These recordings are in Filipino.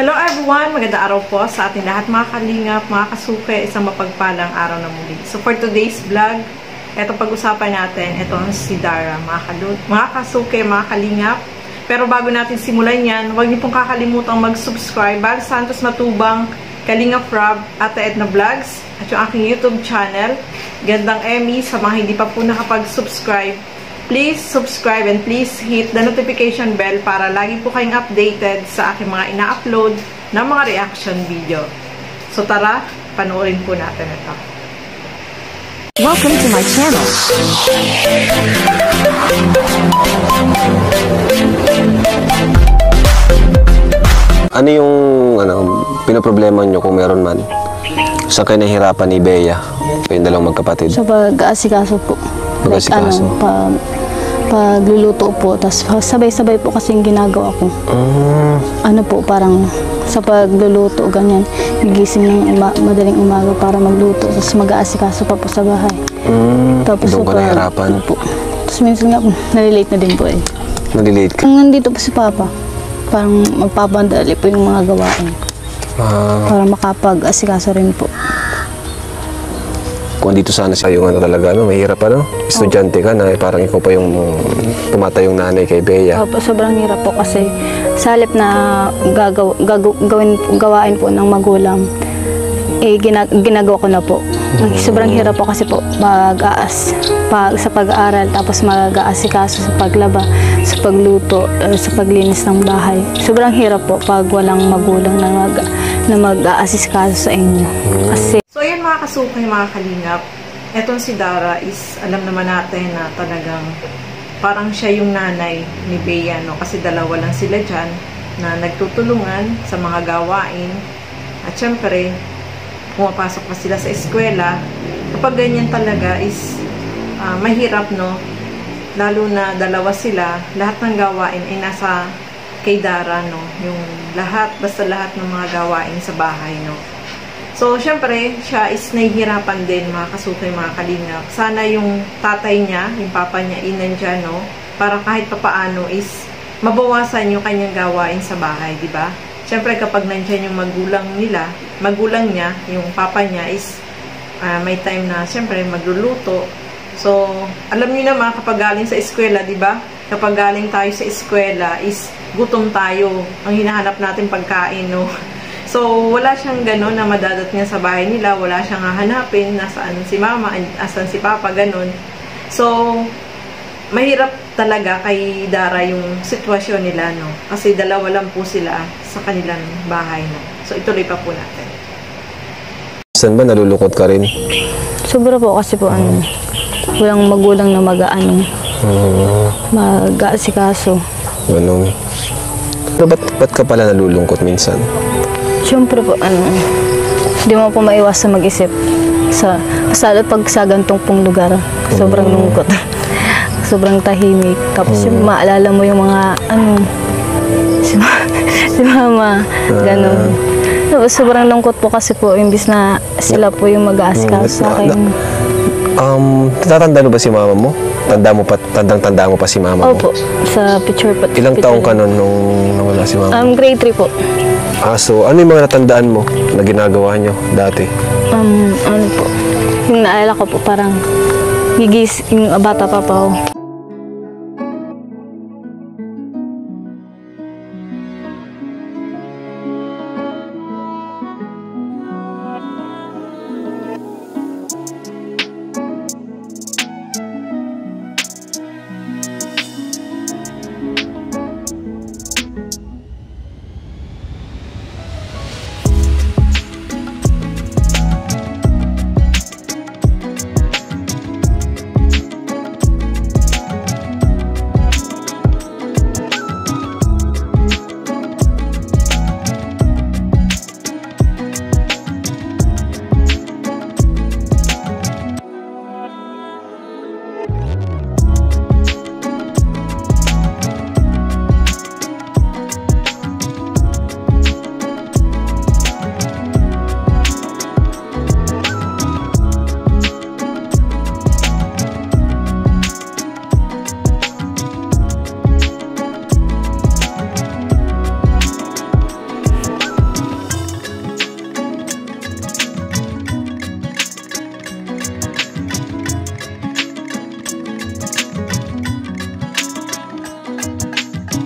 Hello everyone! Magandang araw po sa ating lahat mga kalingap, mga kasuke, isang mapagpalang araw na muli. So for today's vlog, eto pag-usapan natin, ang si Dara, mga, kalut, mga kasuke, mga kalingap. Pero bago natin simulan yan, huwag niyo pong kakalimutang mag-subscribe. Bal Santos Matubang, Kalingap Rob, Ate Edna Vlogs, at yung aking YouTube channel, Gandang Emmy, sa mga hindi pa po nakapag-subscribe please subscribe and please hit the notification bell para lagi po kayong updated sa aking mga ina-upload na mga reaction video. So tara, panoorin po natin ito. Welcome to my channel. Ano yung ano, pinoproblema nyo kung meron man? Saan kayo nahihirapan ni Bea? Kayong dalawang magkapatid. Sa pag-aasikaso po. Like, ano, pa, pagluluto po. Tapos sabay-sabay po kasing ginagawa ko. Mm, Ano po, parang sa pagluluto, ganyan. Gigising ng uma- madaling umaga para magluto. Tapos mag-aasikaso pa po sa bahay. mm, Tapos doon ka. Ano po. Tapos minsan nga po, nalilate na din po eh. Nalilate ka. Nandito po si Papa, parang magpapandali po yung mga gawain. Ah, Para makapag-asikaso rin po. Kung dito sana sa yung ano talaga, no, mahirap ano? Estudyante ka na, eh, parang ikaw pa yung pumatay yung nanay kay Bea. Opo, sobrang hirap po kasi sa halip na gagaw, gagaw, gawin, gawain po ng magulang, eh gina, ginagawa ko na po. Sobrang hirap po kasi po mag-aas pag, sa pag-aaral tapos mag-aasikaso sa paglaba, sa pagluto, eh, sa paglinis ng bahay. Sobrang hirap po pag walang magulang na mag na mag-aasikaso sa inyo. Kasi So ayan mga kasukay, mga kalingap. Etong si Dara is, alam naman natin na talagang parang siya yung nanay ni Bea, no? Kasi dalawa lang sila dyan na nagtutulungan sa mga gawain. At syempre, pumapasok pa sila sa eskwela. Kapag ganyan talaga is ah, mahirap, no? Lalo na dalawa sila, lahat ng gawain ay nasa kay Dara, no? Yung lahat, basta lahat ng mga gawain sa bahay, no? So, syempre, siya is nahihirapan din, mga kasukay, mga kalingap. Sana yung tatay niya, yung papa niya, inandyan, no? Para kahit papaano is mabawasan yung kanyang gawain sa bahay, di ba? Syempre, kapag nandyan yung magulang nila, magulang niya, yung papa niya is ah, may time na, syempre, magluluto. So, alam niyo naman, kapag galing sa eskwela, di ba? Kapag galing tayo sa eskwela, is gutom tayo. Ang hinahanap natin pagkain, no? So, wala siyang gano'n na madadat niya sa bahay nila. Wala siyang hahanapin nasaan si mama, asan si papa, gano'n. So, mahirap talaga kay Dara yung sitwasyon nila, no? Kasi dalawa lang po sila sa kanilang bahay, no? So, ituloy pa po natin. Saan ba nalulungkot ka rin? sobra po kasi po ano, walang magulang na mag-ano, Mm, mag-aasikaso. ganun. Pero ba't, ba't ka pala nalulungkot minsan? Siyempre po, ano, hindi mo po maiwasan mag-isip. Sa, lalo pag sa gantong pong lugar, sobrang lungkot. sobrang tahimik. Tapos yung maalala mo yung mga, ano, si, ma- si mama, ganun. Tapos sobrang lungkot po kasi po, imbis na sila po yung mag-aasikaso sa akin. Um, natatanda mo ba si mama mo? Tanda mo pa, tandang-tanda mo pa si mama mo? Opo, sa picture po. Ilang picture. taong ka nun nung nawala si mama? Um, grade 3 po. Ah, so ano yung mga natandaan mo na ginagawa nyo dati? Um, ano po, yung naalala ko po parang gigis, yung bata pa ako.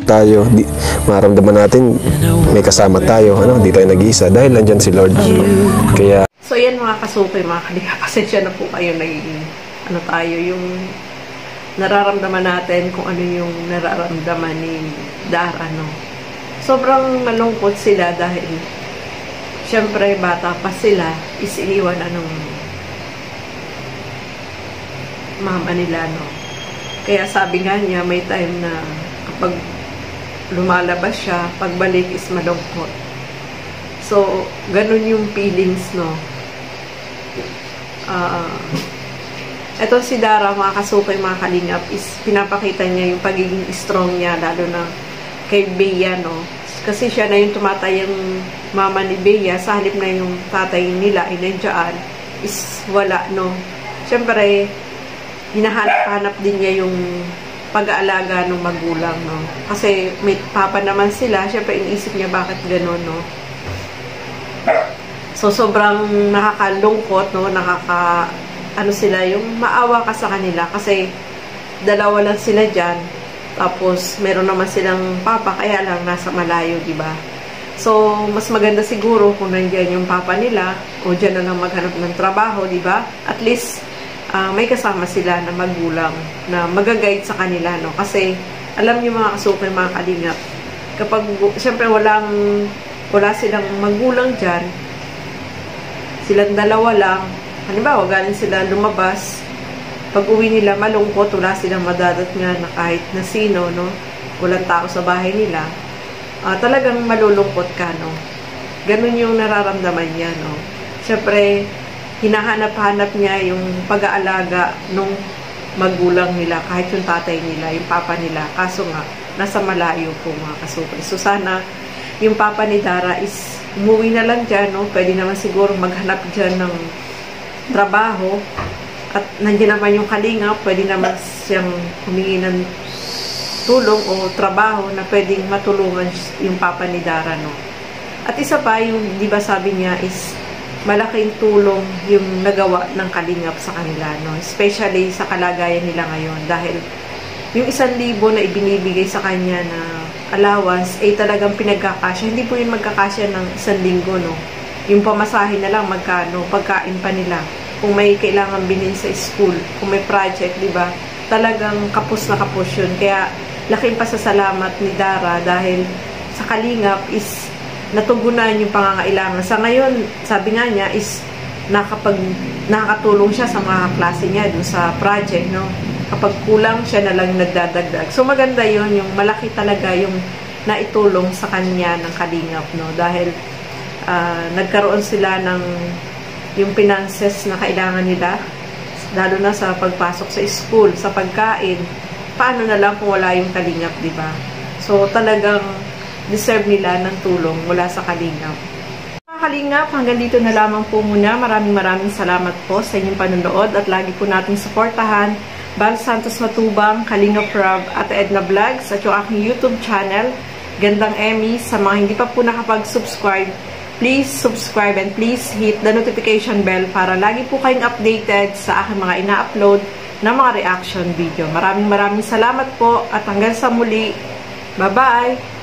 Tayo, di, maramdaman natin may kasama tayo, ano, di tayo nag-iisa dahil nandyan si Lord. Kaya So yan mga kasukoy, mga kalinga, pasensya na po kayo naging, ano tayo, yung nararamdaman natin kung ano yung nararamdaman ni Dara, no. Sobrang malungkot sila dahil syempre bata pa sila, is iniwan na nung mama nila, no. Kaya sabi nga niya, may time na kapag lumalabas siya, pagbalik is malungkot. So, ganun yung feelings, no. Ah, eto si Dara, mga kasukay, mga kalingap, is pinapakita niya yung pagiging strong niya, lalo na kay Bea, no. Kasi siya na yung tumatay yung mama ni Bea, sa halip na yung tatay nila ay nandiyan, is wala, no. Siyempre, hinahanap-hanap din niya yung pag-aalaga ng magulang, no. Kasi may papa naman sila, siyempre iniisip niya bakit gano'n, no. So, sobrang nakakalungkot, no? Nakaka, ano sila, yung maawa ka sa kanila. Kasi, dalawa lang sila dyan. Tapos, meron naman silang papa, kaya lang nasa malayo, di ba? So, mas maganda siguro kung nandiyan yung papa nila o dyan na lang maghanap ng trabaho, di ba? At least, ah, may kasama sila na magulang na magaguide sa kanila, no? Kasi, alam niyo mga kasukay, mga kalingap, kapag, siyempre, walang, wala silang magulang dyan, silang dalawa lang, halimbawa, galing sila lumabas, pag uwi nila malungkot, wala silang madadat nga na kahit na sino, no? Walang tao sa bahay nila. Ah, talagang malulungkot ka, no? Ganun yung nararamdaman niya, no? Siyempre, hinahanap-hanap niya yung pag-aalaga nung magulang nila, kahit yung tatay nila, yung papa nila. Kaso nga, nasa malayo po mga kasukay. So, sana yung papa ni Dara is umuwi na lang dyan, no? Pwede naman siguro maghanap dyan ng trabaho. At nandiyan naman yung kalinga, pwede naman siyang humingi ng tulong o trabaho na pwedeng matulungan yung papa ni Dara, no? At isa pa, yung, di ba sabi niya is malaking tulong yung nagawa ng kalingap sa kanila, no? Especially sa kalagayan nila ngayon dahil yung isang libo na ibinibigay sa kanya na allowance ay talagang pinagkakasya. Hindi po yun magkakasya ng isang linggo, no? Yung pamasahe na lang magkano, pagkain pa nila. Kung may kailangan bilhin sa school, kung may project, di ba? Talagang kapos na kapos yun. Kaya laking pasasalamat ni Dara dahil sa Kalingap is natugunan yung pangangailangan. Sa ngayon, sabi nga niya is nakapag nakakatulong siya sa mga klase niya dun sa project, no? kapag kulang siya na lang nagdadagdag. So maganda yon yung malaki talaga yung naitulong sa kanya ng kalingap, no? Dahil uh, nagkaroon sila ng yung finances na kailangan nila, lalo na sa pagpasok sa school, sa pagkain. Paano na lang kung wala yung kalingap, di ba? So talagang deserve nila ng tulong mula sa kalingap. Mga kalingap, hanggang dito na lamang po muna. Maraming maraming salamat po sa inyong panonood at lagi po nating suportahan Bal Santos Matubang, Kalinga Prab, at Edna Vlogs, at yung aking YouTube channel, Gandang Emmy. Sa mga hindi pa po nakapag-subscribe, please subscribe and please hit the notification bell para lagi po kayong updated sa aking mga ina-upload na mga reaction video. Maraming maraming salamat po at hanggang sa muli. Bye-bye!